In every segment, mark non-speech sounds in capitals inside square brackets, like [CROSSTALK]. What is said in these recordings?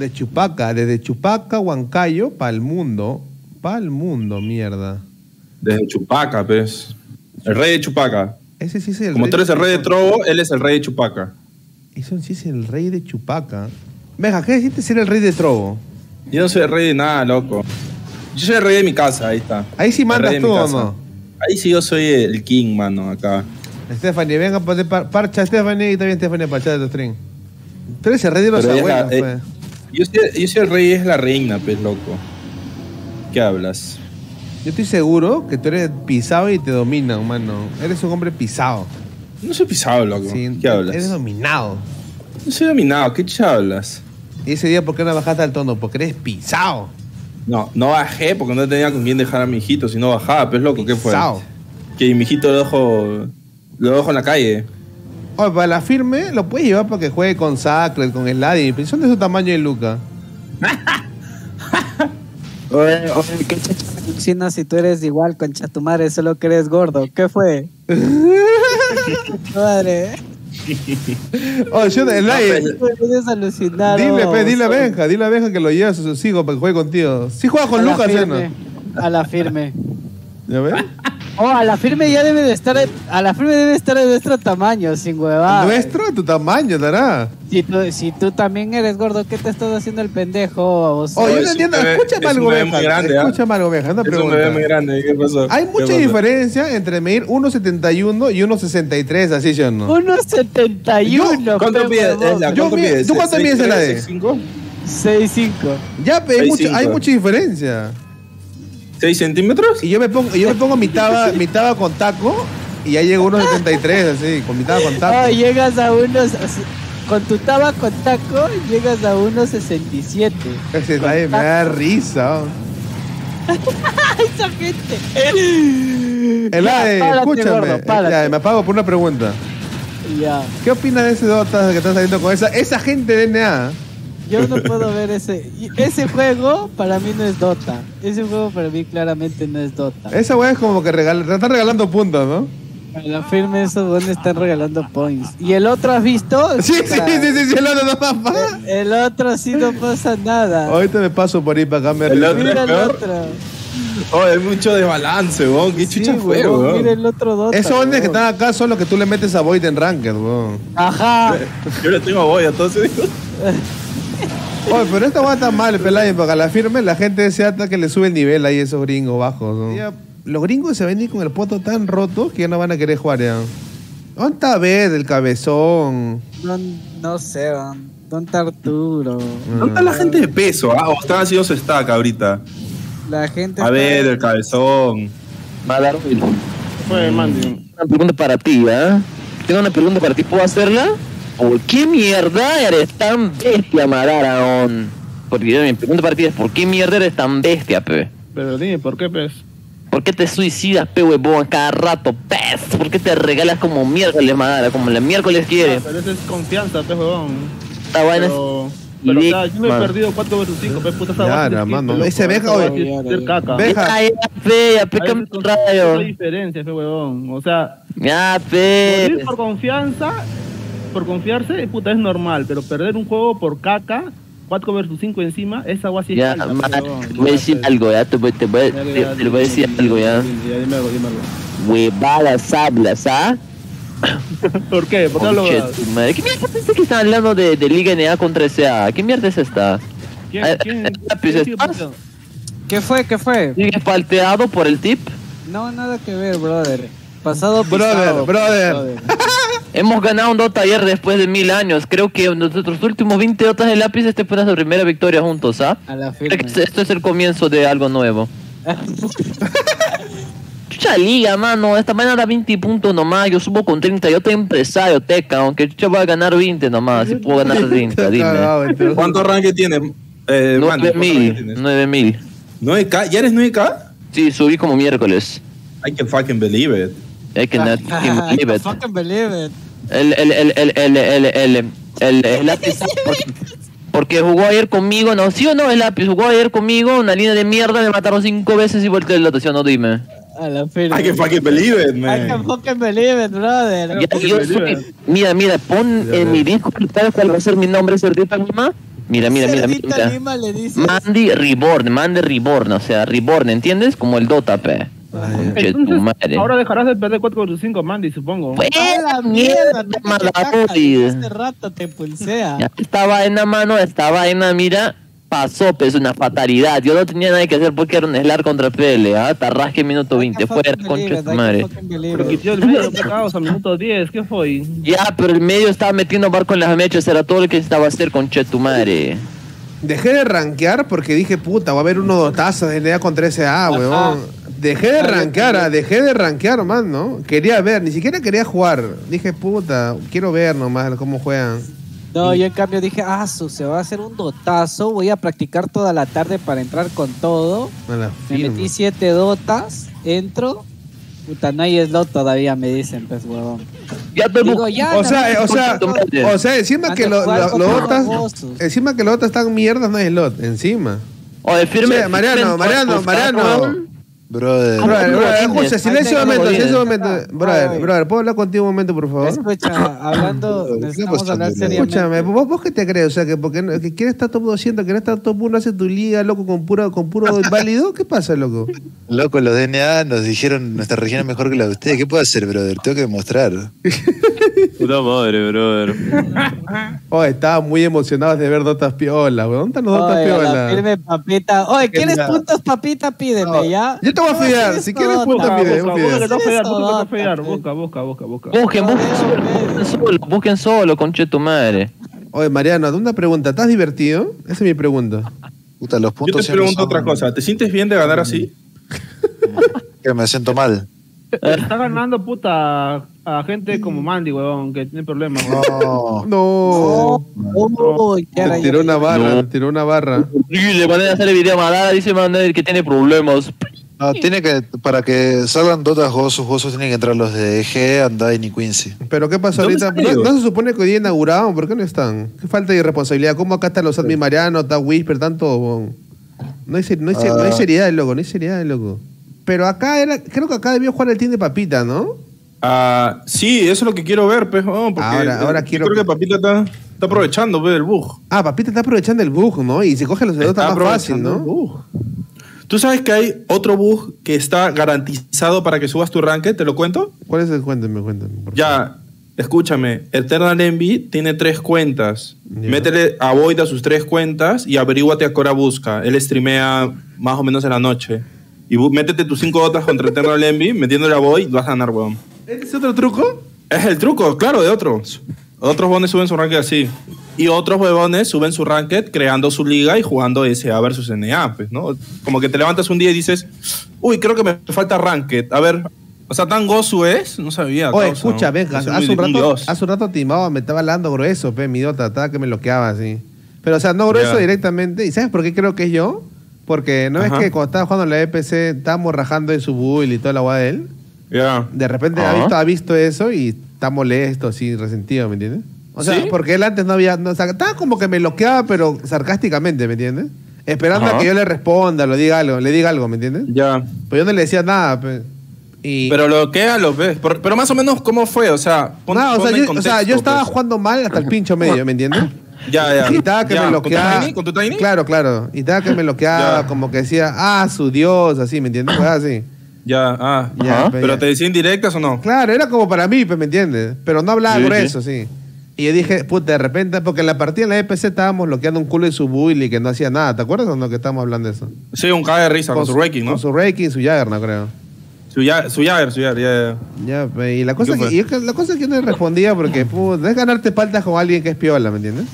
De Chupaca, desde Chupaca, Huancayo, para el mundo. Para el mundo, mierda. Desde Chupaca, pues. El rey de Chupaca. Ese sí es el Como rey tú eres el rey de Trovo, él es el rey de Chupaca. Eso sí es el rey de Chupaca. Venga, ¿qué deciste ser el rey de Trovo? Yo no soy el rey de nada, loco. Yo soy el rey de mi casa, ahí está. Ahí sí mandas tú o no. Ahí sí yo soy el king, mano, acá. Stephanie, venga, parcha Stephanie y también Stephanie parcha de tu stream. Tú eres el rey de los Pero abuelos, eh, pues. Yo soy, yo soy el rey y es la reina, pues, loco. ¿Qué hablas? Yo estoy seguro que tú eres pisado y te dominan, mano. Eres un hombre pisado. No soy pisado, loco. Sí, ¿Qué hablas? Eres dominado. No soy dominado, ¿qué hablas? Y ese día, ¿por qué no bajaste al tono? Porque eres pisado. No, no bajé porque no tenía con quién dejar a mi hijito, si no bajaba, pues loco, ¿qué fue? Que mi hijito lo dejo, lo dejo en la calle. Oye, para la firme lo puedes llevar para que juegue con Sacred, con Slady. Pero son de su tamaño y Luca. [LAUGHS] Oye, oye, qué alucina si tú eres igual, concha tu madre, solo que eres gordo. ¿Qué fue? [LAUGHS] madre. Oye, yo de Slady. Eres alucinado. Dile, pe, dile a Benja, dile a Benja que lo lleve a sus hijos para que juegue contigo. Sí juega con Lucas, ¿sí o no? firme, A la firme. ¿Ya ves? Oh, a la firme ya debe de estar, a la firme debe estar de nuestro tamaño, sin huevada. Nuestro, tu tamaño, dará. Si tú, si tú también eres gordo, ¿qué te estás haciendo el pendejo? O sea, Oye, yo no entiendo. bebé- Escúchame es un algo, muy grande, ¿ah? Escúchame algo, Benja. Una Es un pregunta. bebé muy grande, ¿qué pasó? Hay ¿Qué mucha pasó? diferencia entre medir 1,71 y 1,63, así yo no. 1.71. ¿Cuánto pides? ¿Cuánto pides? ¿tú cuánto ¿Seis, mides en la D? seis, cinco? 6.5. Ya, pe, hay, Seis, mucho- cinco. hay mucha diferencia. ¿Seis centímetros? Y yo me pongo, yo me pongo mi taba, mi taba con taco y ya llego a 1,73, así, con mi taba con taco. Oh, llegas a unos. Con tu taba con taco, llegas a 1.67. Ese nadie me da risa. [LAUGHS] Esa gente. El Ya, AE, párate, escúchame. gordo, párate. Ya, me apago por una pregunta. Ya. ¿Qué opinas de ese Dota que estás saliendo con esa, esa gente de NA? Yo no puedo ver ese. Ese juego para mí no es Dota. Ese juego para mí claramente no es Dota. Esa weá es como que regala, te están regalando puntos, ¿no? A la firme esos donde están regalando points. ¿Y el otro has visto? [LAUGHS] Sí, sí, sí, sí, sí, el otro no papá. El otro sí no pasa nada. Ahorita me paso por ahí para acá, me El otro- Mira el otro. Oh, hay mucho desbalance, weón. ¿Qué Sí, chucha fue, huevón, weón? Mira el otro Dota. Esos que están acá son los que tú le metes a Void en Ranked, weón. Ajá. Yo le tengo boya, entonces. [LAUGHS] Oye, pero esta weá está mal, Pelayo, porque a la firme la gente deseata que le sube el nivel ahí a esos gringos bajos, ¿no? Ya, los gringos se ven con el poto tan roto que ya no van a querer jugar ya. ¿Dónde está Bed, el cabezón? No, no sé, weón. Don Arturo. ¿Dónde está la gente de peso? Ah, o están haciendo su stack ahorita. La gente. A está- ver, el cabezón. Madarville, Fue Mandy. una pregunta para ti, ¿ah? Tengo una pregunta para ti, ¿puedo hacerla? ¿Por qué mierda eres tan bestia, Madaraon? Porque yo, mi pregunta para ti es, ¿por qué mierda eres tan bestia, pe? Pero dime, ¿por qué, pez? ¿Por qué te suicidas, pe huevón, cada rato, pez? ¿Por qué te regalas como miércoles, Madara? Como la miércoles quiere. Ah, pero eso es confianza, pez, huevón. Esta vaina. Pero, pero o sea, yo me he Mano. perdido 4 versus 5, pez, puta, esa no, es mano, esa Benja, vaina oye. caca. Ve- Deja. Ya, fe, ya, pe, Hay que una- me hay rayo. diferencia, pe, huevón. O sea, Ya, morir pe. por confianza, por confiarse, puta, es normal. Pero perder un juego por caca, 4 versus 5 encima, esa agua sí es Ya, pe, man, huevón. te voy a decir algo, ya, te voy, te voy, ya, te, ya, te voy a decir dime, algo, ya. dime, ya, dime algo, dime algo. Huevadas hablas, ¿ah? [LAUGHS] ¿Por qué? ¿Por qué huevadas? tu madre. ¿Qué mierda pensé que están hablando de, de Liga NA contra SA? ¿Qué mierda es esta? ¿Quién, Eh, quién, eh, quién pues, sigue. ¿Qué fue? ¿Qué fue? ¿Sigues palteado por el tip? No, nada que ver, brother. Pasado Brother, pisado, brother. Hemos ganado un Dota ayer después de mil años. Creo que en nuestros últimos 20 Dotas de lápiz este fue nuestra primera victoria juntos, ¿ah? A la Creo firme. que esto es el comienzo de algo nuevo. [LAUGHS] Chucha liga, mano. Esta mañana da 20 puntos nomás. Yo subo con 30. Yo estoy empresario, teca. Aunque chucha voy a ganar 20 nomás. Si puedo ganar [LAUGHS] 30, dime. Este. ¿Cuánto rank tienes? Eh, Mandy, ¿cuánto rank 9000. tienes? 9000. 9K, ¿ya eres 9K? Sí, subí como miércoles. I can fucking believe it. I cannot fucking [LAUGHS] believe it. Fucking believe it. El, el, el, el, el, el, el, el, el lápiz. [LAUGHS] Porque, jugó ayer conmigo, ¿no? ¿Sí o no? El lápiz jugó ayer conmigo, una línea de mierda, me mataron cinco veces y volteé la lotación, no dime. A la. I can fucking believe it, I can man. fucking believe it, brother. Ya, yo soy- mira, mira, pon en mi disco ¿sabes cuál va a ser mi nombre cerdita mamá? Mira, mira, mira, mira. Lima le dices. Mandy Reborn, Mandy Reborn, o sea, Reborn, ¿entiendes? Como el Dota, pe. Entonces, madre. ahora dejarás de perder 4 versus 5, Mandy, supongo. Pues, ¡A la mierda! te Malauri. Este rato te pulsea. Esta vaina, mano, esta vaina, mira, pasó, pues, una fatalidad. Yo no tenía nada que hacer porque era un Slar contra PL, ¿ah? Tarrasque minuto 20, fuera, concha tu madre. Pero quitó el medio pecados a minuto 10, ¿qué fue? Ya, pero el medio estaba metiendo barco en las mechas, era todo lo que necesitaba hacer, concha tu madre. Dejé de rankear porque dije, puta, va a haber unos dotazos de NDA contra SA, weón. Dejé de rankear, dejé de rankear, man, ¿no? Quería ver, ni siquiera quería jugar. Dije, puta, quiero ver nomás cómo juegan. No, yo en cambio dije, ah, su, se va a hacer un dotazo, voy a practicar toda la tarde para entrar con todo. Me metí siete dotas, entro. Puta, no hay slot todavía, me dicen, pues, huevón. Ya el Digo, ya, O sea, o sea, o sea, encima que lo- lo- encima que los otras están mierdas, no hay slot, encima. Oye, firme. Che, Mariano, Mariano, Mariano. Brother. Ah, Brother, brother, tienes. escucha, silencio un momento, silencio un momento. Brother, brother, ¿puedo hablar contigo un momento, por favor? Escucha, hablando, [LAUGHS] ¿Qué necesitamos hablar seriamente. Escúchame, ¿vos, vos qué te crees? O sea, que porque no- que quieres estar top 200, quieres estar top 1, haces tu liga, loco, con puro, con puro [LAUGHS] inválido. ¿Qué pasa, loco? Loco, los DNA nos dijeron nuestra región es mejor que la de ustedes. ¿Qué puedo hacer, brother? Tengo que demostrar. [LAUGHS] Puta madre, brother. [LAUGHS] Oh, estaba muy emocionado de ver Dotas Piola, weón. ¿Dónde están los Dotas Oye, a la Piola? firme papita. Oye, ¿quieres puntos, papita? Pídeme, ¿ya? Yo te voy a fiar, si quieres puntos, Busca, pide, busca, busca te busca te. Busca, busca, busca, busca. Busquen, busquen solo, busquen solo, busquen solo, conche tu madre. Oye, Mariano, una pregunta. ¿Estás divertido? Esa es mi pregunta. Puta, los Yo puntos te siempre pregunto otra cosa. ¿Te sientes bien de ganar así? [LAUGHS] Que me siento mal. Está ganando puta a gente como Mandy, weón, que tiene problemas. No. No. Te ya, tiró una barra, No. te tiró una barra. Y le van a hacer el video Madara, dice Manuel que tiene problemas. No, tiene que, para que salgan Dota Josos, Josos tienen que entrar los de EG, Andai y Quincy. ¿Pero qué pasó ¿Dónde ahorita? ¿No, no se supone que hoy día inauguraron? ¿Por qué no están? ¿Qué falta de irresponsabilidad? ¿Cómo acá están los admin Mariano, está Whisper, tanto? weón? No hay, no, hay no hay Ah. seriedad, loco, no hay seriedad, loco. Pero acá era, creo que acá debió jugar el team de Papita, ¿no? Ah, sí, eso es lo que quiero ver, pues, porque Ahora- ahora eh, quiero- yo creo que Papita está, está aprovechando pues, el bug. Ah, Papita está aprovechando el bug, ¿no? Y se coge los dedos Está más fácil, el ¿no? bug. Tú sabes que hay otro bug que está garantizado para que subas tu rank, ¿te lo cuento? ¿Cuál es el? Cuéntame, cuéntame. por favor. Ya, escúchame, Eternal Envy tiene tres cuentas. Ya. Métele a Void a sus tres cuentas y averíguate a Cora Busca. Él streamea más o menos en la noche. Y métete tus cinco botas contra Eternal Envy, metiéndole a Void, vas a ganar, weón. ¿Ese es otro truco? Es el truco, claro, de otros. Otros huevones suben su ranked así. Y otros huevones suben su ranked creando su liga y jugando SA versus NA, pues, ¿no? Como que te levantas un día y dices, uy, creo que me falta ranked. A ver, o sea, tan gozu es, no sabía. Oye, causa, escucha, ¿no? venga, Es hace un, rato, hace un rato timaba, me estaba hablando grueso, pe, mi idiota, estaba que me bloqueaba así. Pero, o sea, no grueso directamente. ¿Y sabes por qué creo que es yo? Porque no Ajá. es que cuando estaba jugando en la EPC estábamos rajando en su build y toda la guada de él. Ya. De repente ha visto, ha visto eso y está molesto, así, resentido, ¿me entiendes? O sea, ¿Sí? porque él antes no había. No, o sea, estaba como que me bloqueaba, pero sarcásticamente, ¿me entiendes? Esperando Ajá. a que yo le responda, lo diga algo, le diga algo, ¿me entiendes? Ya. Pero yo no le decía nada, pe. Y, Pero lo que lo ves. Pero, pero más o menos, ¿cómo fue? O sea, pon- No, o, sea, yo, o sea, yo estaba pues. jugando mal hasta el pincho medio, ¿me entiendes? [COUGHS] Ya, ya. Y estaba que Ya, me ¿con tu bloqueaba. Tiny? ¿Con tu Tiny? Claro, claro. Y estaba que me bloqueaba, como que decía, ah, su Dios, así, ¿me entiendes? Pues así. Ya, ah. Ya, pe, ¿Pero ya. te decía indirectas o no? Claro, era como para mí, pues, ¿me entiendes? Pero no hablaba Sí, grueso, sí. Y yo dije, puta, de repente, porque en la partida en la EPC estábamos bloqueando un culo de su build y que no hacía nada. ¿Te acuerdas o no que estábamos hablando de eso? Sí, un caga de risa con, su ranking, ¿no? Con su ranking, su Jagger, no creo. Su su Jagger, su Jagger, ya, ya. Ya, pe, y la cosa, ¿Qué que, y la cosa es que no le respondía porque, puta, es ganarte paltas con alguien que es piola, ¿me entiendes?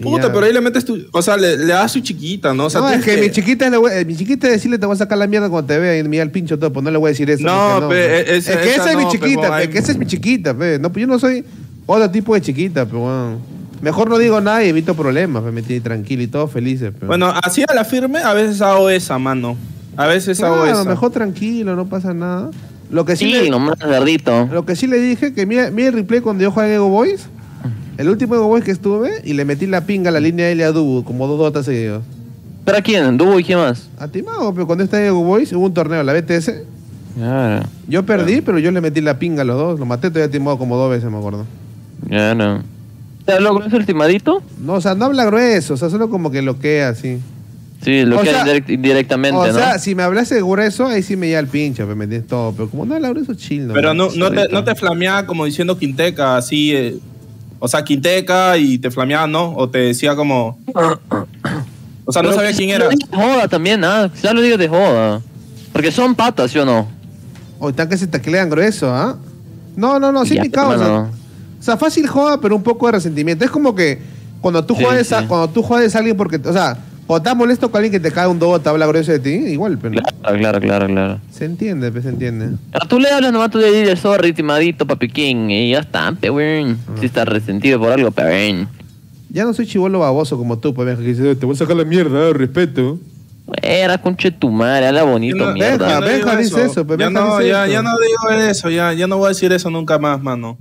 Puta, ya. pero ahí le metes tu. O sea, le, le das su chiquita, ¿no? O sea, no, es tienes que, mi chiquita, le voy- eh, mi chiquita decirle te voy a sacar la mierda cuando te vea y me da el pincho todo, pues no le voy a decir eso. No, pe, pe. e- es esa- que esa, esa es mi no, pe, chiquita, pe, hay- que esa es mi chiquita, pe. No, pues yo no soy otro tipo de chiquita, pero bueno. Mejor no digo nada y evito problemas, me metí tranquilo y todos felices. pe. Bueno, así a la firme, a veces hago esa, mano. A veces hago Claro, esa. mejor tranquilo, no pasa nada. Lo que sí, Sí, le, nomás, cerdito. lo que sí le dije, que mira, mira el replay cuando yo jugué en Ego Boys, el último Ego Boys que estuve, y le metí la pinga a la línea L a Dubu, como dos dotas seguidos. ¿Pero a quién? ¿Dubo y quién más? A Timao, pero cuando está en Ego Boys hubo un torneo, la BTS. Claro, Yo perdí, pero yo le metí la pinga a los dos. Lo maté todavía timado como dos veces, me acuerdo. ya no. ¿Te habló con eso el timadito? No, o sea, no habla grueso, o sea, solo como que loquea así. Sí, lo O que sea- indirect- indirectamente, O ¿no? sea, si me hablase grueso, ahí sí me el pinche, pues, me entiendes todo. Pero como no habla grueso, chill, ¿no? Pero no, no, te, no te flameaba como diciendo Quinteca, así. eh, o sea, Quinteca y te flameaba, ¿no? O te decía como. O sea, no Pero sabía quizá quién lo era. de joda también, ¿ah? Quizás lo digas de joda. Porque son patas, ¿sí o no? O están que se taclean grueso, ¿ah? No, no, no, sí Ya, me causa. hermano. O sea, fácil joda, pero un poco de resentimiento. Es como que cuando tú Sí, jodes a, sí. cuando tú jodes a alguien porque, o sea, cuando estás molesto con alguien que te cae un dobo, te habla grueso de ti, igual, pero Claro, claro, claro, claro. se entiende, pues se entiende. Ah, tú le hablas nomás, tú le dices, sorry, timadito, papi king, y ya está, pe, weón. Ah. Si estás resentido por algo, pe, weón. Ya no soy chivolo baboso como tú, pues, que te voy a sacar la mierda, eh, respeto. Era conche tu madre, habla bonito, Ya no- mierda. Benja, ya no dice eso, pero ya Benja no, ya, eso. ya no digo eso, ya, ya no voy a decir eso nunca más, mano.